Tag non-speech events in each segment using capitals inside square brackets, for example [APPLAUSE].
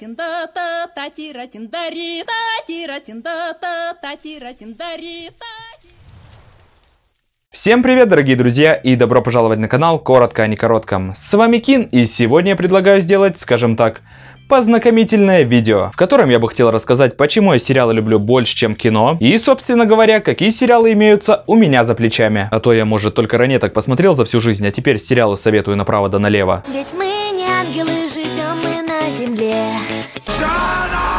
тиратинда-та, та тиратиндари, та тиратинда-та, та тиратиндари, та Всем привет, дорогие друзья, и добро пожаловать на канал Коротко, а не коротком. С вами Кин, и сегодня я предлагаю сделать, скажем так, познакомительное видео, в котором я бы хотел рассказать, почему я сериалы люблю больше, чем кино, и, собственно говоря, какие сериалы имеются у меня за плечами. А то я, может, только ранеток посмотрел за всю жизнь, а теперь сериалы советую направо да налево. Ведь мы не ангелы, мы на земле.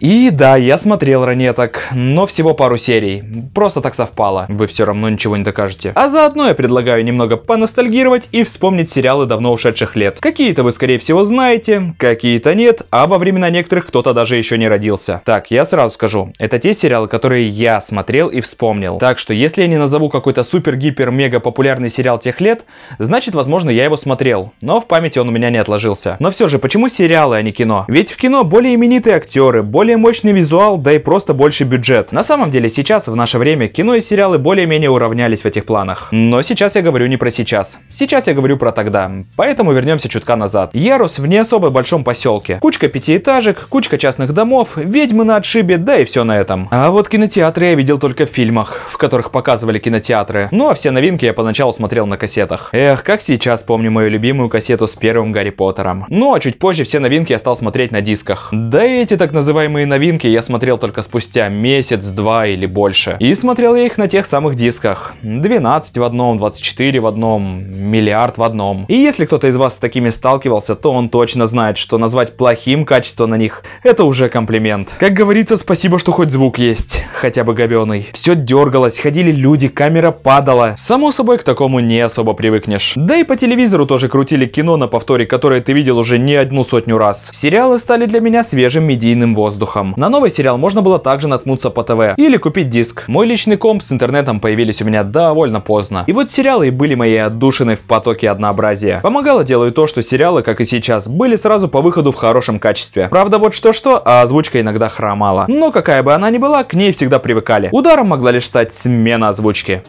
И да, я смотрел ранеток, но всего пару серий. Просто так совпало. Вы все равно ничего не докажете. А заодно я предлагаю немного поностальгировать и вспомнить сериалы давно ушедших лет. Какие-то вы, скорее всего, знаете, какие-то нет, а во времена некоторых кто-то даже еще не родился. Так, я сразу скажу, это те сериалы, которые я смотрел и вспомнил. Так что, если я не назову какой-то супер-гипер-мега популярный сериал тех лет, значит, возможно, я его смотрел, но в памяти он у меня не отложился. Но все же, почему сериалы, а не кино? Ведь в кино более именитые актеры, более мощный визуал, да и просто больше бюджет. На самом деле сейчас, в наше время, кино и сериалы более-менее уравнялись в этих планах. Но сейчас я говорю не про сейчас. Сейчас я говорю про тогда. Поэтому вернемся чутка назад. Я рос в не особо большом поселке. Кучка пятиэтажек, кучка частных домов, ведьмы на отшибе, да и все на этом. А вот кинотеатры я видел только в фильмах, в которых показывали кинотеатры. Ну а все новинки я поначалу смотрел на кассетах. Эх, как сейчас помню мою любимую кассету с первым Гарри Поттером. Ну а чуть позже все новинки я стал смотреть на дисках. Да и эти так называемые новинки я смотрел только спустя месяц, два или больше. И смотрел я их на тех самых дисках. 12 в одном, 24 в одном, миллиард в одном. И если кто-то из вас с такими сталкивался, то он точно знает, что назвать плохим качество на них это уже комплимент. Как говорится, спасибо, что хоть звук есть, хотя бы говеный. Все дергалось, ходили люди, камера падала. Само собой, к такому не особо привыкнешь. Да и по телевизору тоже крутили кино на повторе, которое ты видел уже не одну сотню раз. Сериалы стали для меня свежим медийным воздухом. На новый сериал можно было также наткнуться по ТВ или купить диск. Мой личный комп с интернетом появились у меня довольно поздно. И вот сериалы и были моей отдушиной в потоке однообразия. Помогало делу то, что сериалы, как и сейчас, были сразу по выходу в хорошем качестве. Правда, вот что-что, а озвучка иногда хромала. Но какая бы она ни была, к ней всегда привыкали. Ударом могла лишь стать смена озвучки.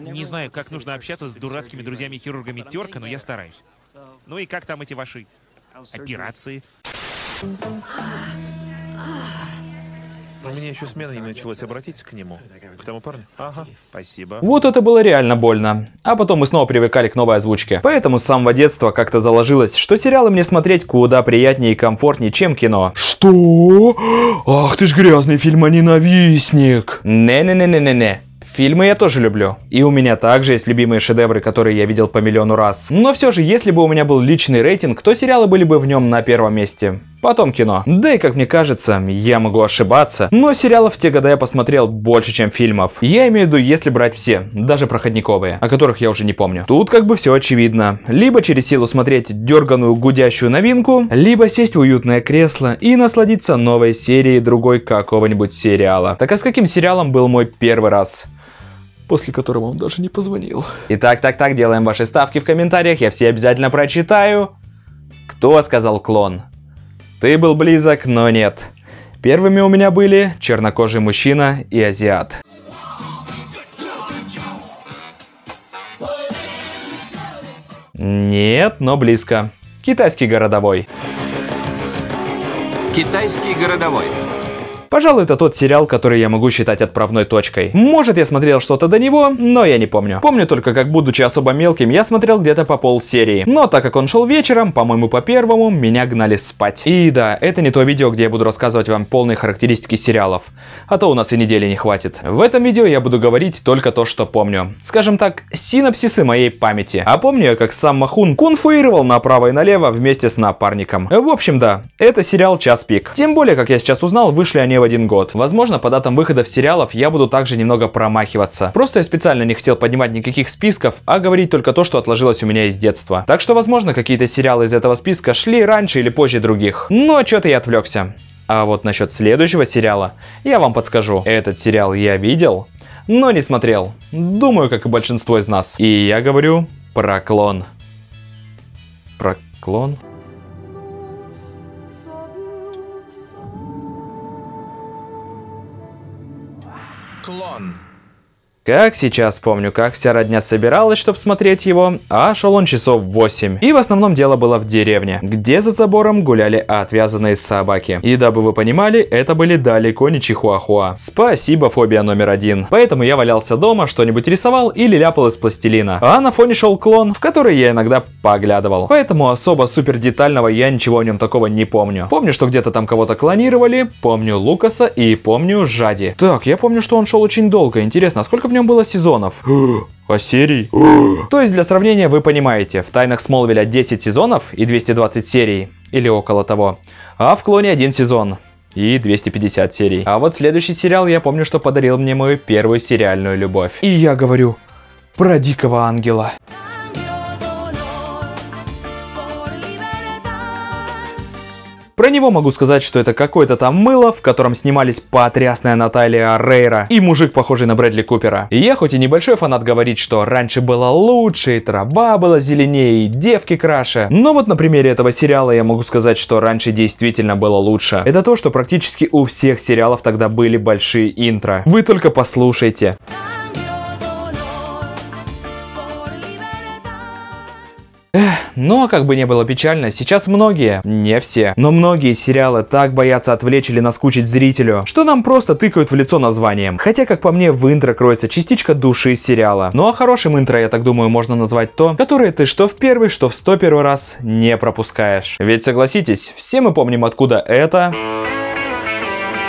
Не знаю, как нужно общаться с дурацкими друзьями-хирургами терка, но я стараюсь. Ну и как там эти ваши операции? У меня еще смена не началась. Обратитесь к нему. К тому парню? Ага, спасибо. Вот это было реально больно. А потом мы снова привыкали к новой озвучке. Поэтому с самого детства как-то заложилось, что сериалы мне смотреть куда приятнее и комфортнее, чем кино. Что? Ах ты ж грязный фильмоненавистник. Не-не-не-не-не-не. Фильмы я тоже люблю. И у меня также есть любимые шедевры, которые я видел по миллиону раз. Но все же, если бы у меня был личный рейтинг, то сериалы были бы в нем на первом месте. Потом кино. Да и как мне кажется, я могу ошибаться, но сериалов в те годы я посмотрел больше, чем фильмов. Я имею в виду, если брать все, даже проходниковые, о которых я уже не помню. Тут как бы все очевидно. Либо через силу смотреть дерганую гудящую новинку, либо сесть в уютное кресло и насладиться новой серией другой какого-нибудь сериала. Так а с каким сериалом был мой первый раз? после которого он даже не позвонил. Итак, так, так, делаем ваши ставки в комментариях, я все обязательно прочитаю. Кто сказал клон? Ты был близок, но нет. Первыми у меня были чернокожий мужчина и азиат. Нет, но близко. Китайский городовой. Китайский городовой. Пожалуй, это тот сериал, который я могу считать отправной точкой. Может, я смотрел что-то до него, но я не помню. Помню только, как будучи особо мелким, я смотрел где-то по пол серии. Но так как он шел вечером, по-моему, по первому, меня гнали спать. И да, это не то видео, где я буду рассказывать вам полные характеристики сериалов. А то у нас и недели не хватит. В этом видео я буду говорить только то, что помню. Скажем так, синапсисы моей памяти. А помню я, как сам Махун кунфуировал направо и налево вместе с напарником. В общем, да, это сериал «Час пик». Тем более, как я сейчас узнал, вышли они в один год. Возможно, по датам выхода сериалов я буду также немного промахиваться. Просто я специально не хотел поднимать никаких списков, а говорить только то, что отложилось у меня из детства. Так что, возможно, какие-то сериалы из этого списка шли раньше или позже других. Но что-то я отвлекся. А вот насчет следующего сериала я вам подскажу. Этот сериал я видел, но не смотрел. Думаю, как и большинство из нас. И я говорю про клон. Про клон? Как сейчас помню, как вся родня собиралась, чтобы смотреть его, а шел он часов 8. И в основном дело было в деревне, где за забором гуляли отвязанные собаки. И дабы вы понимали, это были далеко не чихуахуа. Спасибо, фобия номер один. Поэтому я валялся дома, что-нибудь рисовал или ляпал из пластилина. А на фоне шел клон, в который я иногда поглядывал. Поэтому особо супер детального я ничего о нем такого не помню. Помню, что где-то там кого-то клонировали, помню Лукаса и помню Жади. Так, я помню, что он шел очень долго. Интересно, а сколько в нем было сезонов? [GASPS] А серий? [GASPS] То есть, для сравнения, вы понимаете, в Тайнах Смолвиля 10 сезонов и 220 серий, или около того, а в Клоне один сезон и 250 серий. А вот следующий сериал я помню, что подарил мне мою первую сериальную любовь. И я говорю про Дикого Ангела. Про него могу сказать, что это какое-то там мыло, в котором снимались потрясная Наталья Рейра и мужик, похожий на Брэдли Купера. И я хоть и небольшой фанат говорить, что раньше было лучше, и трава была зеленее, и девки краше. Но вот на примере этого сериала я могу сказать, что раньше действительно было лучше. Это то, что практически у всех сериалов тогда были большие интро. Вы только послушайте. Ну а как бы не было печально, сейчас многие, не все, но многие сериалы так боятся отвлечь или наскучить зрителю, что нам просто тыкают в лицо названием. Хотя, как по мне, в интро кроется частичка души сериала. Ну а хорошим интро, я так думаю, можно назвать то, которое ты что в первый, что в сто первый раз не пропускаешь. Ведь согласитесь, все мы помним откуда это...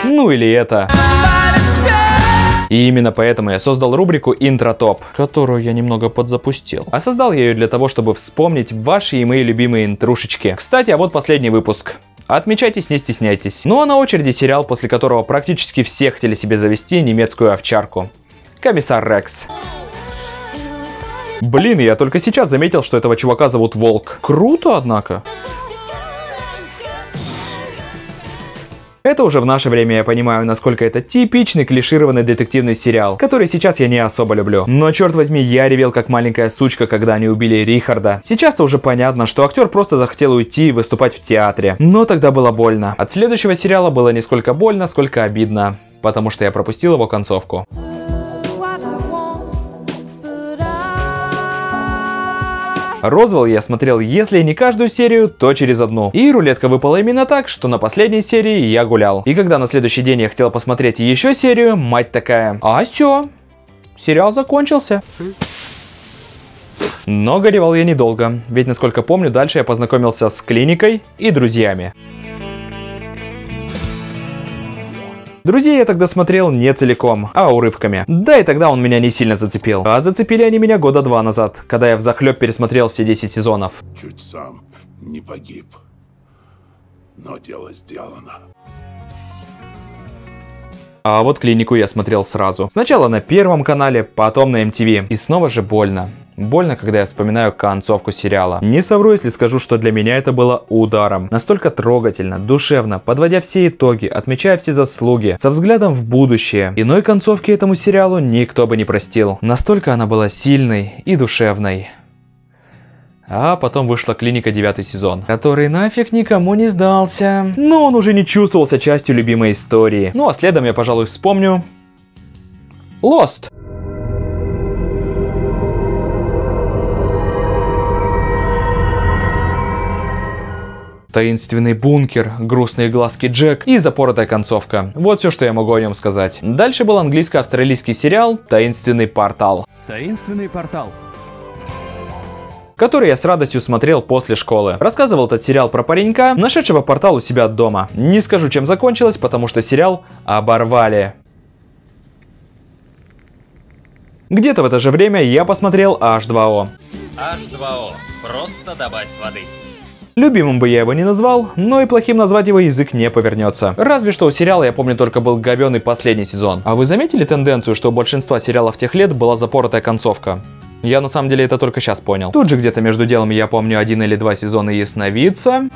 Ну или это... И именно поэтому я создал рубрику Интро Топ, которую я немного подзапустил. А создал я ее для того, чтобы вспомнить ваши и мои любимые интрушечки. Кстати, а вот последний выпуск. Отмечайтесь, не стесняйтесь. Ну а на очереди сериал, после которого практически все хотели себе завести немецкую овчарку. Комиссар Рекс. Блин, я только сейчас заметил, что этого чувака зовут Волк. Круто, однако. Это уже в наше время я понимаю, насколько это типичный клишированный детективный сериал, который сейчас я не особо люблю. Но черт возьми, я ревел как маленькая сучка, когда они убили Рихарда. Сейчас-то уже понятно, что актер просто захотел уйти и выступать в театре. Но тогда было больно. От следующего сериала было не сколько больно, сколько обидно. Потому что я пропустил его концовку. Розвелл я смотрел, если не каждую серию, то через одну. И рулетка выпала именно так, что на последней серии я гулял. И когда на следующий день я хотел посмотреть еще серию, мать такая, а все, сериал закончился. Но горевал я недолго, ведь насколько помню, дальше я познакомился с клиникой и друзьями. Друзей я тогда смотрел не целиком, а урывками. Да и тогда он меня не сильно зацепил. А зацепили они меня года два назад, когда я в захлеб пересмотрел все 10 сезонов. Чуть сам не погиб. Но дело сделано. А вот клинику я смотрел сразу. Сначала на первом канале, потом на MTV. И снова же больно. Больно, когда я вспоминаю концовку сериала. Не совру, если скажу, что для меня это было ударом. Настолько трогательно, душевно, подводя все итоги, отмечая все заслуги, со взглядом в будущее. Иной концовки этому сериалу никто бы не простил. Настолько она была сильной и душевной. А потом вышла клиника девятый сезон, который нафиг никому не сдался. Но он уже не чувствовался частью любимой истории. Ну а следом я, пожалуй, вспомню... Lost. Таинственный бункер, грустные глазки Джек и запоротая концовка. Вот все, что я могу о нем сказать. Дальше был английско-австралийский сериал «Таинственный портал». Таинственный портал. который я с радостью смотрел после школы. Рассказывал этот сериал про паренька, нашедшего портал у себя дома. Не скажу, чем закончилось, потому что сериал оборвали. Где-то в это же время я посмотрел H2O. H2O. Просто добавь воды. Любимым бы я его не назвал, но и плохим назвать его язык не повернется. Разве что у сериала, я помню, только был говёный последний сезон. А вы заметили тенденцию, что у большинства сериалов тех лет была запоротая концовка? Я на самом деле это только сейчас понял. Тут же где-то между делом я помню один или два сезона Ясновидца.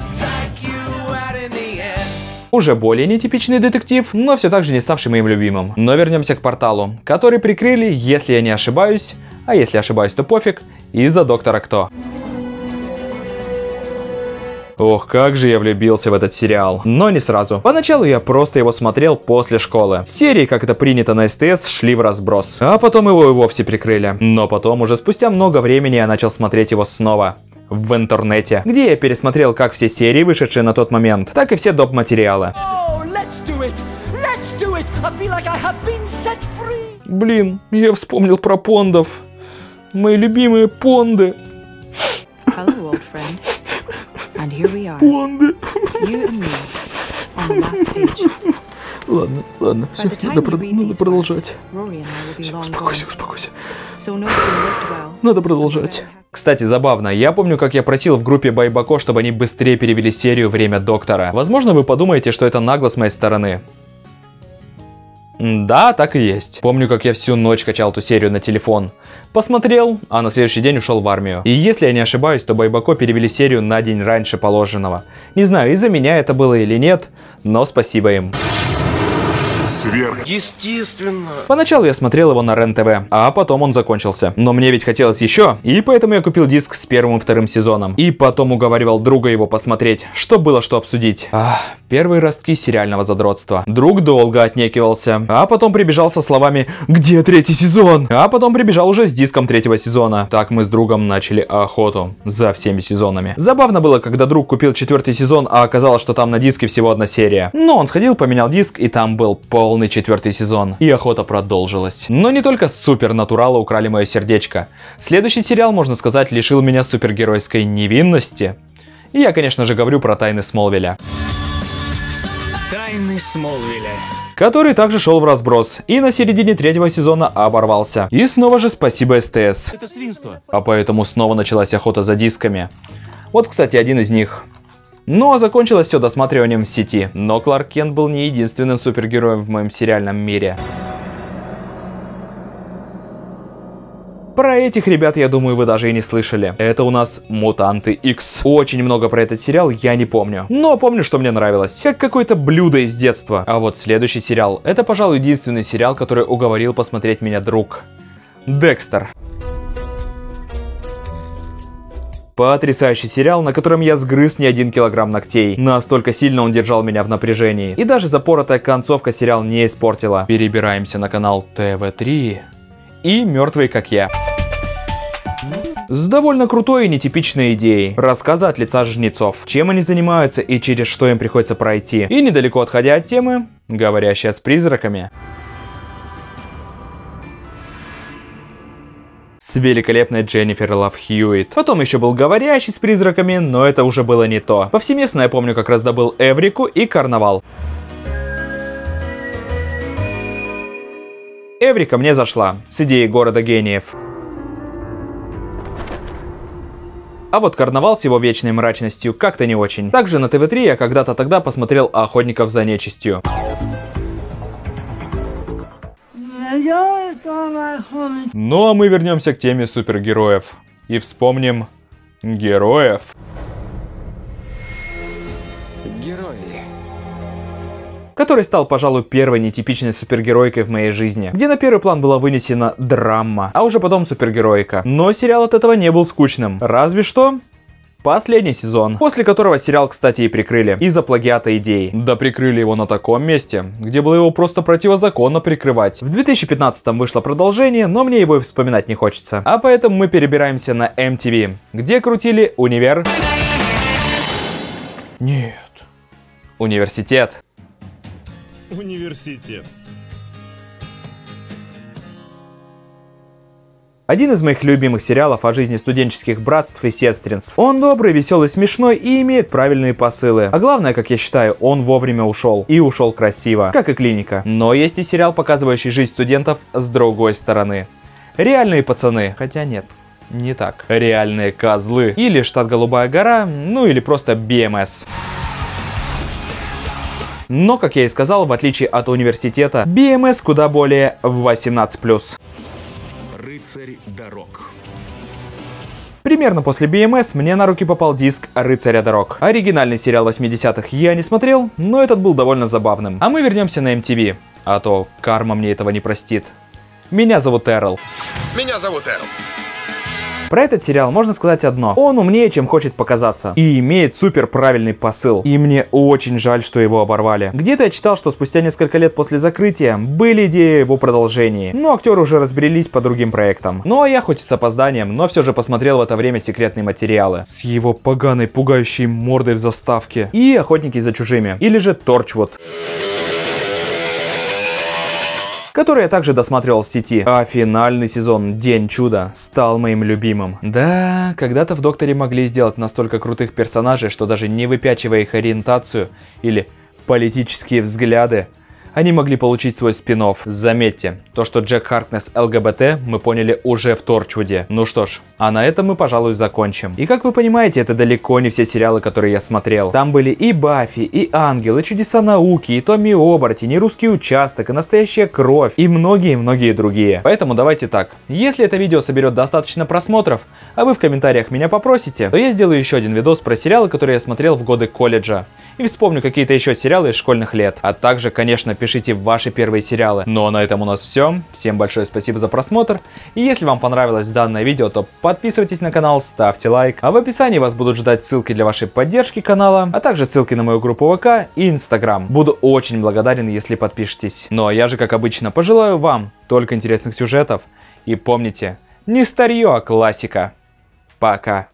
Уже более нетипичный детектив, но все так же не ставший моим любимым. Но вернемся к порталу, который прикрыли, если я не ошибаюсь, а если ошибаюсь, то пофиг, из-за Доктора Кто. Ох, как же я влюбился в этот сериал. Но не сразу. Поначалу я просто его смотрел после школы. Серии, как это принято на СТС, шли в разброс. А потом его и вовсе прикрыли. Но потом, уже спустя много времени, я начал смотреть его снова в интернете, где я пересмотрел как все серии, вышедшие на тот момент, так и все доп. материалы. Oh, like! Блин, я вспомнил про пондов. Мои любимые понды. Понды. Ладно, ладно, все, надо, you про- read надо продолжать. long Успокойся, успокойся. Надо продолжать. Кстати, забавно, я помню, как я просил в группе Байбако, чтобы они быстрее перевели серию «Время доктора». Возможно, вы подумаете, что это нагло с моей стороны. Да, так и есть. Помню, как я всю ночь качал эту серию на телефон. Посмотрел, а на следующий день ушел в армию. И если я не ошибаюсь, то Байбако перевели серию на день раньше положенного. Не знаю, из-за меня это было или нет, но спасибо им. Сверх. Поначалу я смотрел его на РЕН-ТВ, а потом он закончился. Но мне ведь хотелось еще, и поэтому я купил диск с первым и вторым сезоном. И потом уговаривал друга его посмотреть, что было что обсудить. Ах, первые ростки сериального задротства. Друг долго отнекивался, а потом прибежал со словами «Где третий сезон?», а потом прибежал уже с диском третьего сезона. Так мы с другом начали охоту за всеми сезонами. Забавно было, когда друг купил четвертый сезон, а оказалось, что там на диске всего одна серия. Но он сходил, поменял диск, и там был полный четвертый сезон. И охота продолжилась. Но не только супернатуралы украли мое сердечко. Следующий сериал, можно сказать, лишил меня супергеройской невинности. И я, конечно же, говорю про Тайны Смолвиля. Тайны Смолвиля. Который также шел в разброс и на середине третьего сезона оборвался. И снова же спасибо СТС. Это свинство. А поэтому снова началась охота за дисками. Вот, кстати, один из них. Ну а закончилось все досматриванием в сети. Но Кларк Кент был не единственным супергероем в моем сериальном мире. Про этих ребят, я думаю, вы даже и не слышали. Это у нас Мутанты X. Очень много про этот сериал я не помню. Но помню, что мне нравилось. Как какое-то блюдо из детства. А вот следующий сериал. Это, пожалуй, единственный сериал, который уговорил посмотреть меня друг. Декстер. Потрясающий сериал, на котором я сгрыз не один килограмм ногтей. Настолько сильно он держал меня в напряжении. И даже запоротая концовка сериал не испортила. Перебираемся на канал ТВ3. И мертвый как я. С довольно крутой и нетипичной идеей. Рассказы от лица жнецов. Чем они занимаются и через что им приходится пройти. И недалеко отходя от темы, говорящая с призраками. С великолепной Дженнифер Лав Хьюитт. Потом еще был говорящий с призраками, но это уже было не то. Повсеместно я помню, как раз добыл Эврику и Карнавал. Эврика мне зашла, с идеей города гениев. А вот карнавал с его вечной мрачностью как-то не очень. Также на ТВ-3 я когда-то тогда посмотрел «Охотников за нечистью». Ну а мы вернемся к теме супергероев. И вспомним героев. Герои. который стал, пожалуй, первой нетипичной супергеройкой в моей жизни, где на первый план была вынесена драма, а уже потом супергеройка. Но сериал от этого не был скучным. Разве что Последний сезон, после которого сериал, кстати, и прикрыли из-за плагиата идей. Да прикрыли его на таком месте, где было его просто противозаконно прикрывать. В 2015 вышло продолжение, но мне его и вспоминать не хочется. А поэтому мы перебираемся на MTV, где крутили универ... Нет. Университет. Университет. Один из моих любимых сериалов о жизни студенческих братств и сестринств. Он добрый, веселый, смешной и имеет правильные посылы. А главное, как я считаю, он вовремя ушел. И ушел красиво, как и клиника. Но есть и сериал, показывающий жизнь студентов с другой стороны. Реальные пацаны. Хотя нет, не так. Реальные козлы. Или штат Голубая гора, ну или просто BMS. Но, как я и сказал, в отличие от университета, BMS куда более 18+. Рыцарь дорог. Примерно после BMS мне на руки попал диск «Рыцаря дорог». Оригинальный сериал 80-х я не смотрел, но этот был довольно забавным. А мы вернемся на MTV, а то карма мне этого не простит. Меня зовут Эрл. Меня зовут Эрл. Про этот сериал можно сказать одно. Он умнее, чем хочет показаться. И имеет супер правильный посыл. И мне очень жаль, что его оборвали. Где-то я читал, что спустя несколько лет после закрытия были идеи его продолжении. Но актеры уже разбрелись по другим проектам. Ну а я хоть и с опозданием, но все же посмотрел в это время секретные материалы. С его поганой пугающей мордой в заставке. И Охотники за чужими. Или же Торчвуд который я также досматривал в сети. А финальный сезон «День чуда» стал моим любимым. Да, когда-то в Докторе могли сделать настолько крутых персонажей, что даже не выпячивая их ориентацию или политические взгляды, они могли получить свой спин -офф. Заметьте, то, что Джек Харкнес ЛГБТ, мы поняли уже в Торчвуде. Ну что ж, а на этом мы, пожалуй, закончим. И как вы понимаете, это далеко не все сериалы, которые я смотрел. Там были и Баффи, и Ангел, и Чудеса науки, и Томми Оборотень, и Русский участок, и Настоящая кровь, и многие-многие другие. Поэтому давайте так. Если это видео соберет достаточно просмотров, а вы в комментариях меня попросите, то я сделаю еще один видос про сериалы, которые я смотрел в годы колледжа. И вспомню какие-то еще сериалы из школьных лет. А также, конечно, пишите ваши первые сериалы. Ну а на этом у нас все. Всем большое спасибо за просмотр. И если вам понравилось данное видео, то подписывайтесь на канал, ставьте лайк. А в описании вас будут ждать ссылки для вашей поддержки канала, а также ссылки на мою группу ВК и Инстаграм. Буду очень благодарен, если подпишетесь. Ну а я же, как обычно, пожелаю вам только интересных сюжетов. И помните, не старье, а классика. Пока.